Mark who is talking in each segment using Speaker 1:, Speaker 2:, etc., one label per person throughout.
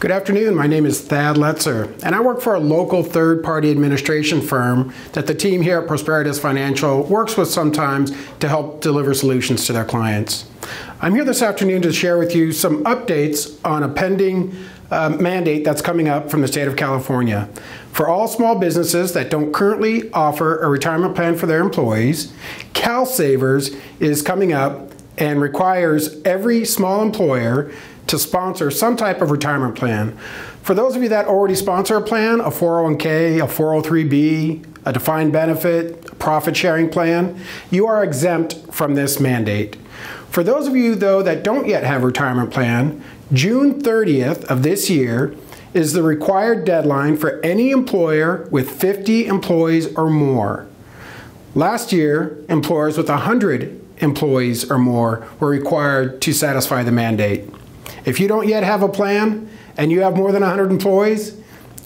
Speaker 1: Good afternoon. My name is Thad Letzer, and I work for a local third party administration firm that the team here at Prosperitas Financial works with sometimes to help deliver solutions to their clients. I'm here this afternoon to share with you some updates on a pending uh, mandate that's coming up from the state of California. For all small businesses that don't currently offer a retirement plan for their employees, CalSavers is coming up and requires every small employer to sponsor some type of retirement plan. For those of you that already sponsor a plan, a 401k, a 403b, a defined benefit, a profit sharing plan, you are exempt from this mandate. For those of you though that don't yet have a retirement plan, June 30th of this year is the required deadline for any employer with 50 employees or more. Last year, employers with 100 employees or more were required to satisfy the mandate. If you don't yet have a plan and you have more than 100 employees,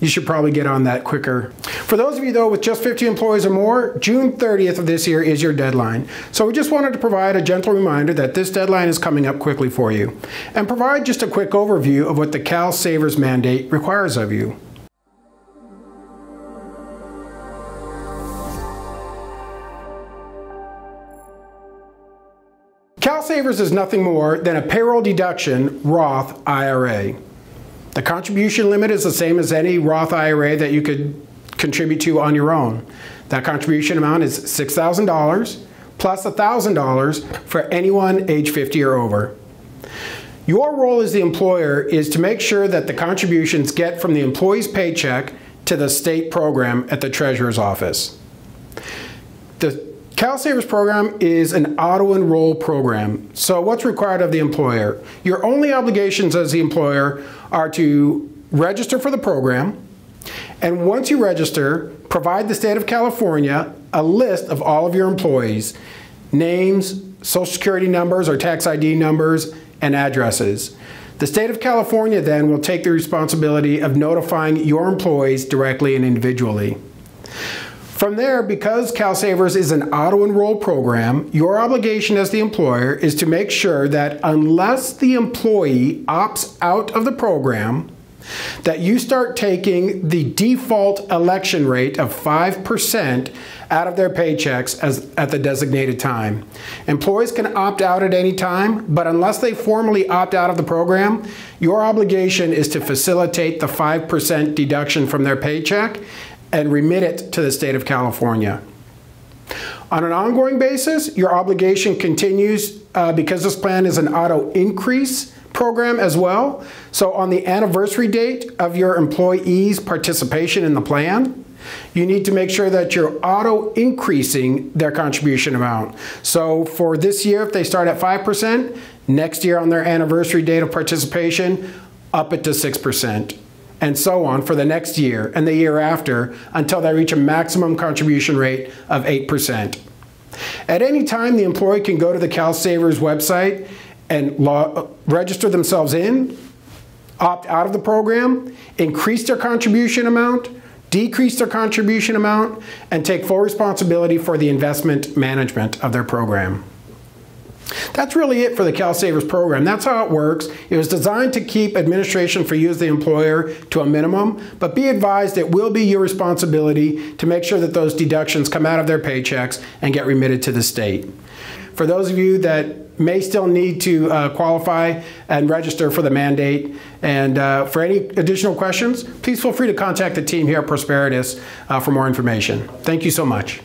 Speaker 1: you should probably get on that quicker. For those of you though with just 50 employees or more, June 30th of this year is your deadline. So we just wanted to provide a gentle reminder that this deadline is coming up quickly for you and provide just a quick overview of what the Cal Savers mandate requires of you. CalSavers is nothing more than a payroll deduction Roth IRA. The contribution limit is the same as any Roth IRA that you could contribute to on your own. That contribution amount is $6,000 plus $1,000 for anyone age 50 or over. Your role as the employer is to make sure that the contributions get from the employee's paycheck to the state program at the treasurer's office. The CalSavers program is an auto enroll program. So, what's required of the employer? Your only obligations as the employer are to register for the program, and once you register, provide the state of California a list of all of your employees names, social security numbers or tax ID numbers, and addresses. The state of California then will take the responsibility of notifying your employees directly and individually. From there, because CalSavers is an auto enroll program, your obligation as the employer is to make sure that unless the employee opts out of the program, that you start taking the default election rate of 5% out of their paychecks as, at the designated time. Employees can opt out at any time, but unless they formally opt out of the program, your obligation is to facilitate the 5% deduction from their paycheck and remit it to the state of California. On an ongoing basis, your obligation continues uh, because this plan is an auto increase program as well. So, on the anniversary date of your employee's participation in the plan, you need to make sure that you're auto increasing their contribution amount. So, for this year, if they start at 5%, next year on their anniversary date of participation, up it to 6% and so on for the next year and the year after until they reach a maximum contribution rate of 8%. At any time, the employee can go to the CalSavers website and register themselves in, opt out of the program, increase their contribution amount, decrease their contribution amount, and take full responsibility for the investment management of their program. That's really it for the CalSavers program. That's how it works. It was designed to keep administration for you as the employer to a minimum, but be advised it will be your responsibility to make sure that those deductions come out of their paychecks and get remitted to the state. For those of you that may still need to uh, qualify and register for the mandate, and uh, for any additional questions, please feel free to contact the team here at Prosperitas uh, for more information. Thank you so much.